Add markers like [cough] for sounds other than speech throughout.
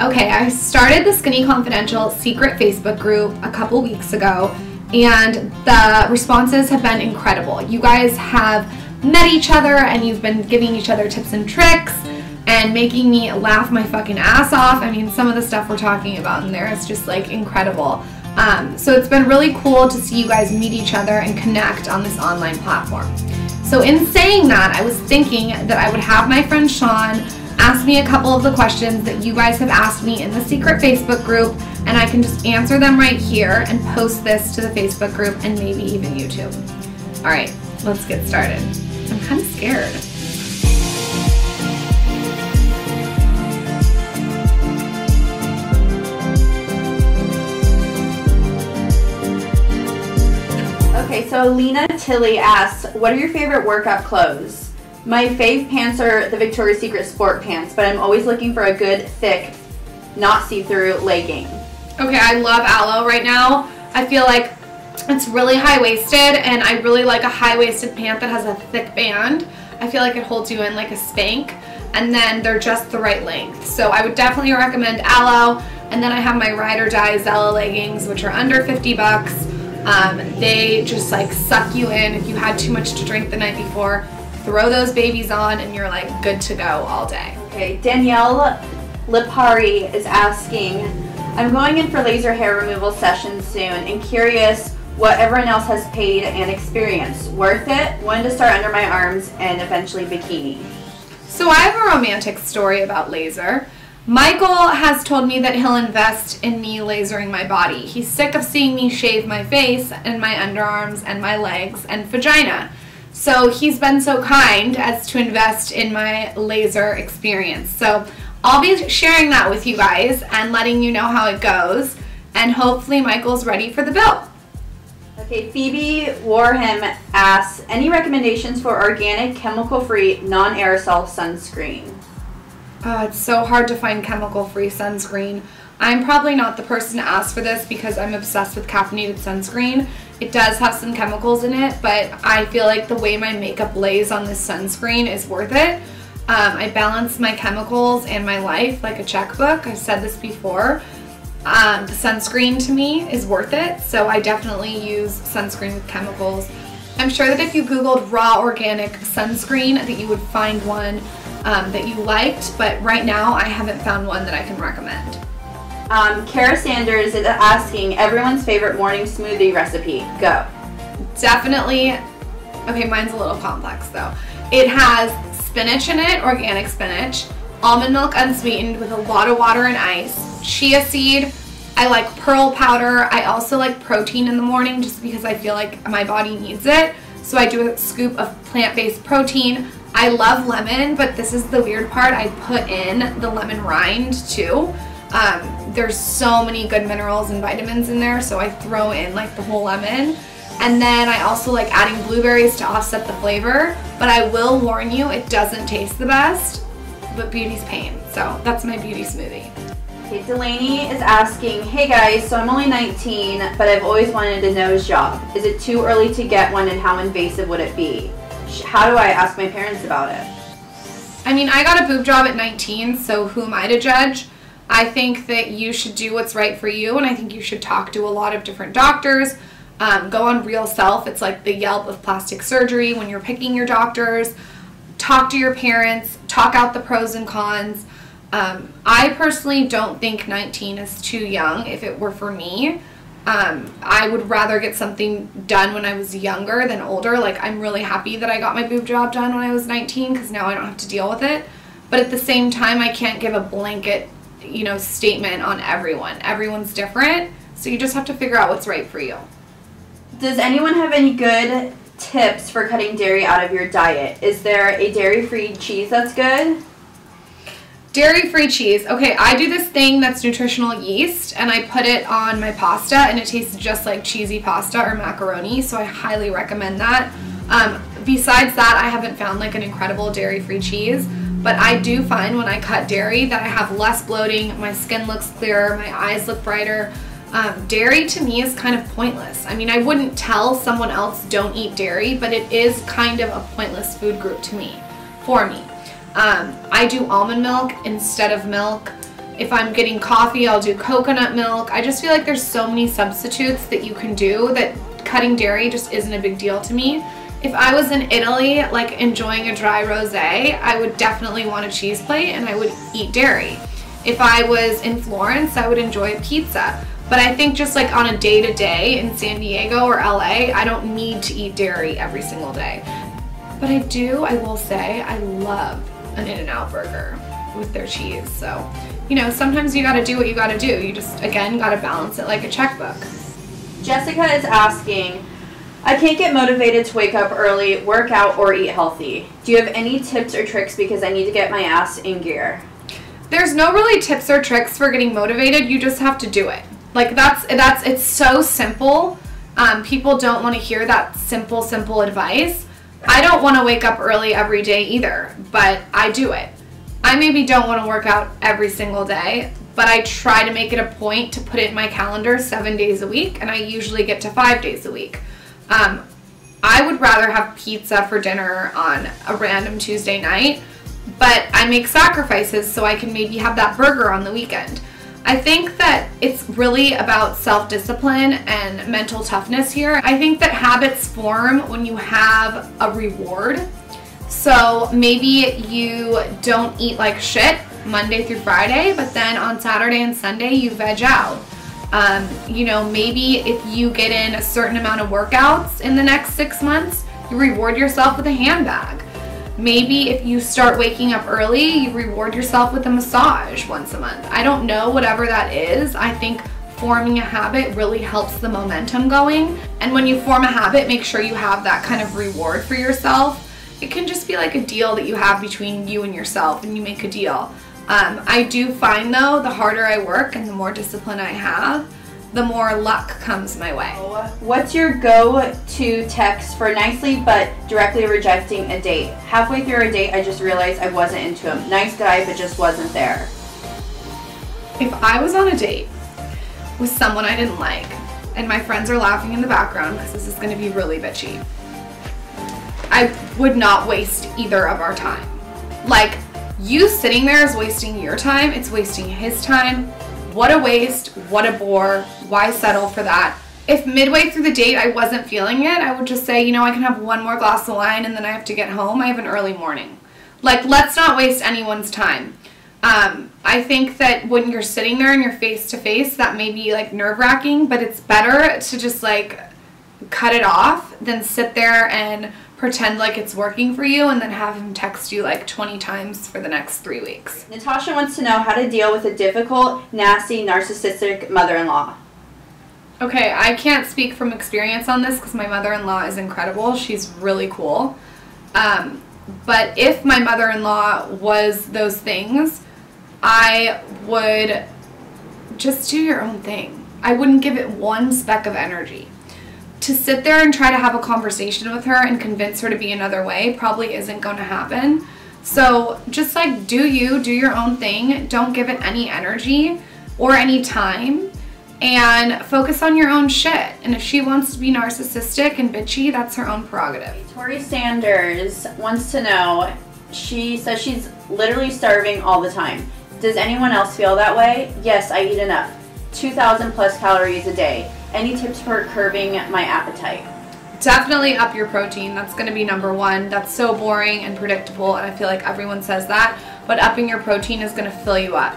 Okay, I started the Skinny Confidential secret Facebook group a couple weeks ago, and the responses have been incredible. You guys have met each other and you've been giving each other tips and tricks and making me laugh my fucking ass off. I mean, some of the stuff we're talking about in there is just like incredible. Um, so it's been really cool to see you guys meet each other and connect on this online platform. So in saying that, I was thinking that I would have my friend Sean ask me a couple of the questions that you guys have asked me in the secret Facebook group and I can just answer them right here and post this to the Facebook group and maybe even YouTube. All right, let's get started. I'm kind of scared. Okay, so Lena Tilly asks, what are your favorite workout clothes? My fave pants are the Victoria's Secret sport pants, but I'm always looking for a good, thick, not see-through legging. Okay, I love Alo right now. I feel like it's really high-waisted and I really like a high-waisted pant that has a thick band. I feel like it holds you in like a Spanx and then they're just the right length. So I would definitely recommend Alo and then I have my Ride or Die Zella leggings which are under 50 bucks. Um, they just like suck you in if you had too much to drink the night before throw those babies on and you're like good to go all day. Okay, Danielle Lipari is asking, I'm going in for laser hair removal sessions soon and curious what everyone else has paid and experienced. Worth it? When to start under my arms and eventually bikini. So I have a romantic story about laser. Michael has told me that he'll invest in me lasering my body. He's sick of seeing me shave my face and my underarms and my legs and vagina. So he's been so kind as to invest in my laser experience. So I'll be sharing that with you guys and letting you know how it goes. And hopefully Michael's ready for the bill. Okay, Phoebe Warham asks, any recommendations for organic, chemical-free, non-aerosol sunscreen? Oh, it's so hard to find chemical-free sunscreen. I'm probably not the person to ask for this because I'm obsessed with caffeinated sunscreen. It does have some chemicals in it, but I feel like the way my makeup lays on this sunscreen is worth it. Um, I balance my chemicals and my life like a checkbook. I've said this before. Um, the sunscreen to me is worth it, so I definitely use sunscreen with chemicals. I'm sure that if you googled raw organic sunscreen that you would find one um, that you liked, but right now I haven't found one that I can recommend. Um, Kara Sanders is asking everyone's favorite morning smoothie recipe. Go. Definitely, okay, mine's a little complex though. It has spinach in it, organic spinach, almond milk unsweetened with a lot of water and ice, chia seed, I like pearl powder. I also like protein in the morning just because I feel like my body needs it. So I do a scoop of plant-based protein. I love lemon, but this is the weird part. I put in the lemon rind too. Um, there's so many good minerals and vitamins in there, so I throw in like the whole lemon. And then I also like adding blueberries to offset the flavor, but I will warn you, it doesn't taste the best, but beauty's pain. So that's my beauty smoothie. Okay, Delaney is asking, hey guys, so I'm only 19, but I've always wanted a nose job. Is it too early to get one and how invasive would it be? How do I ask my parents about it? I mean, I got a boob job at 19, so who am I to judge? I think that you should do what's right for you, and I think you should talk to a lot of different doctors. Um, go on RealSelf. It's like the Yelp of plastic surgery when you're picking your doctors. Talk to your parents. Talk out the pros and cons. Um, I personally don't think 19 is too young if it were for me. Um, I would rather get something done when I was younger than older. Like, I'm really happy that I got my boob job done when I was 19 because now I don't have to deal with it. But at the same time, I can't give a blanket you know, statement on everyone. Everyone's different, so you just have to figure out what's right for you. Does anyone have any good tips for cutting dairy out of your diet? Is there a dairy-free cheese that's good? Dairy-free cheese. Okay, I do this thing that's nutritional yeast and I put it on my pasta and it tastes just like cheesy pasta or macaroni, so I highly recommend that. Um, besides that, I haven't found like an incredible dairy-free cheese. But I do find when I cut dairy that I have less bloating, my skin looks clearer, my eyes look brighter. Um, dairy to me is kind of pointless. I mean, I wouldn't tell someone else don't eat dairy, but it is kind of a pointless food group to me, for me. Um, I do almond milk instead of milk. If I'm getting coffee, I'll do coconut milk. I just feel like there's so many substitutes that you can do that cutting dairy just isn't a big deal to me. If I was in Italy, like enjoying a dry rosé, I would definitely want a cheese plate and I would eat dairy. If I was in Florence, I would enjoy a pizza. But I think just like on a day to day in San Diego or LA, I don't need to eat dairy every single day. But I do, I will say, I love an In-N-Out burger with their cheese. So, you know, sometimes you gotta do what you gotta do. You just, again, gotta balance it like a checkbook. Jessica is asking, I can't get motivated to wake up early, work out, or eat healthy. Do you have any tips or tricks because I need to get my ass in gear? There's no really tips or tricks for getting motivated. You just have to do it. Like that's that's it's so simple. Um, people don't want to hear that simple, simple advice. I don't want to wake up early every day either, but I do it. I maybe don't want to work out every single day, but I try to make it a point to put it in my calendar seven days a week, and I usually get to five days a week. Um, I would rather have pizza for dinner on a random Tuesday night, but I make sacrifices so I can maybe have that burger on the weekend. I think that it's really about self discipline and mental toughness here. I think that habits form when you have a reward. So maybe you don't eat like shit Monday through Friday, but then on Saturday and Sunday you veg out. Um, you know, maybe if you get in a certain amount of workouts in the next six months, you reward yourself with a handbag. Maybe if you start waking up early, you reward yourself with a massage once a month. I don't know, whatever that is. I think forming a habit really helps the momentum going. And when you form a habit, make sure you have that kind of reward for yourself. It can just be like a deal that you have between you and yourself, and you make a deal. Um, I do find though, the harder I work and the more discipline I have, the more luck comes my way. What's your go-to text for nicely but directly rejecting a date? Halfway through a date, I just realized I wasn't into him. Nice guy, but just wasn't there. If I was on a date with someone I didn't like, and my friends are laughing in the background because this is going to be really bitchy, I would not waste either of our time. Like, you sitting there is wasting your time, it's wasting his time, what a waste, what a bore, why settle for that? If midway through the date I wasn't feeling it, I would just say, you know, I can have one more glass of wine and then I have to get home. I have an early morning. Like, let's not waste anyone's time. Um, I think that when you're sitting there and you're face to face, that may be like nerve wracking, but it's better to just like cut it off than sit there and pretend like it's working for you and then have him text you like 20 times for the next three weeks. Natasha wants to know how to deal with a difficult, nasty, narcissistic mother-in-law. Okay, I can't speak from experience on this because my mother-in-law is incredible. She's really cool. Um, but if my mother-in-law was those things, I would just do your own thing. I wouldn't give it one speck of energy to sit there and try to have a conversation with her and convince her to be another way probably isn't going to happen. So just like do you, do your own thing. Don't give it any energy or any time and focus on your own shit. And if she wants to be narcissistic and bitchy, that's her own prerogative. Tori Sanders wants to know, she says she's literally starving all the time. Does anyone else feel that way? Yes, I eat enough. 2,000 plus calories a day. Any tips for curbing my appetite? Definitely up your protein. That's going to be number one. That's so boring and predictable, and I feel like everyone says that. But upping your protein is going to fill you up.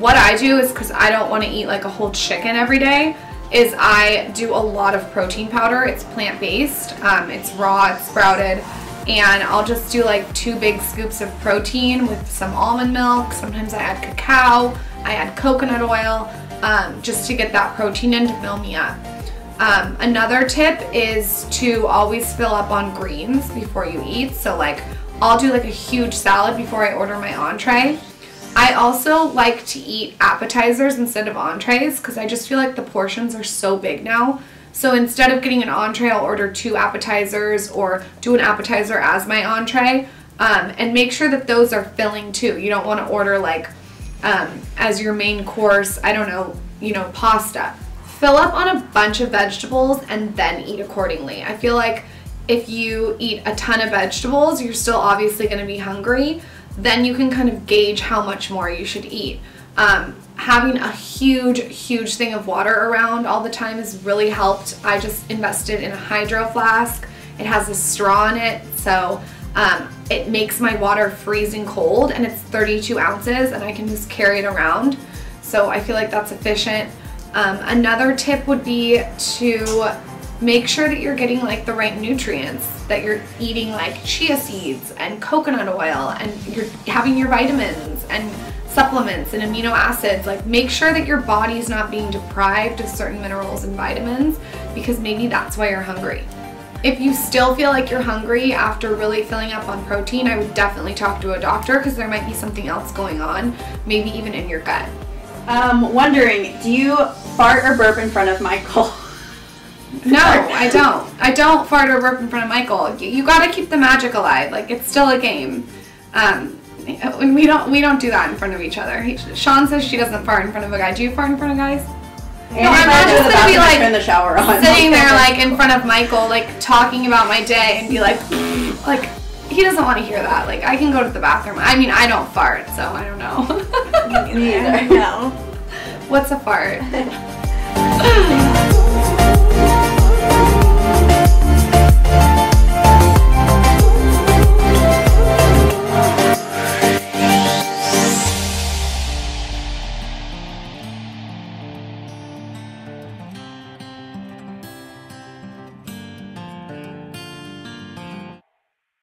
What I do is because I don't want to eat like a whole chicken every day, is I do a lot of protein powder. It's plant based, um, it's raw, it's sprouted, and I'll just do like two big scoops of protein with some almond milk. Sometimes I add cacao, I add coconut oil um, just to get that protein in to fill me up. Um, another tip is to always fill up on greens before you eat. So like I'll do like a huge salad before I order my entree. I also like to eat appetizers instead of entrees because I just feel like the portions are so big now. So instead of getting an entree, I'll order two appetizers or do an appetizer as my entree. Um, and make sure that those are filling too. You don't want to order like um, as your main course, I don't know, you know, pasta. Fill up on a bunch of vegetables and then eat accordingly. I feel like if you eat a ton of vegetables, you're still obviously going to be hungry. Then you can kind of gauge how much more you should eat. Um, having a huge, huge thing of water around all the time has really helped. I just invested in a Hydro Flask. It has a straw in it, so um, it makes my water freezing cold and it's 32 ounces and I can just carry it around. So I feel like that's efficient. Um, another tip would be to make sure that you're getting like the right nutrients, that you're eating like chia seeds and coconut oil and you're having your vitamins and supplements and amino acids. Like make sure that your body's not being deprived of certain minerals and vitamins because maybe that's why you're hungry. If you still feel like you're hungry after really filling up on protein, I would definitely talk to a doctor because there might be something else going on, maybe even in your gut. Um, wondering, do you fart or burp in front of Michael? [laughs] No, I [laughs] don't. I don't fart or burp in front of Michael. You, you got to keep the magic alive. Like it's still a game. Um, we don't we don't do that in front of each other. He, Sean says she doesn't fart in front of a guy. Do you fart in front of guys? And no, I'm not just gonna be like the shower on. sitting there like in front of Michael, like talking about my day, and be like, like he doesn't want to hear that. Like I can go to the bathroom. I mean, I don't fart, so I don't know. Me either. No. [laughs] [laughs] What's a fart? [laughs]